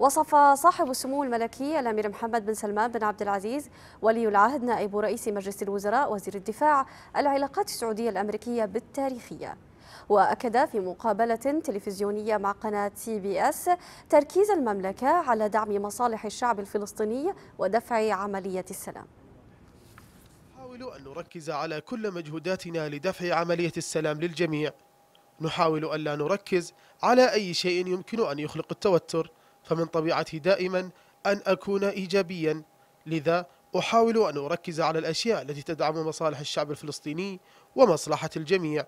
وصف صاحب السمو الملكي الأمير محمد بن سلمان بن عبد العزيز ولي العهد نائب رئيس مجلس الوزراء وزير الدفاع العلاقات السعودية الأمريكية بالتاريخية. وأكد في مقابلة تلفزيونية مع قناة CBS تركيز المملكة على دعم مصالح الشعب الفلسطيني ودفع عملية السلام. نحاول أن نركز على كل مجهوداتنا لدفع عملية السلام للجميع. نحاول ألا نركز على أي شيء يمكن أن يخلق التوتر. فمن طبيعتي دائما أن أكون إيجابيا. لذا أحاول أن أركز على الأشياء التي تدعم مصالح الشعب الفلسطيني ومصلحة الجميع.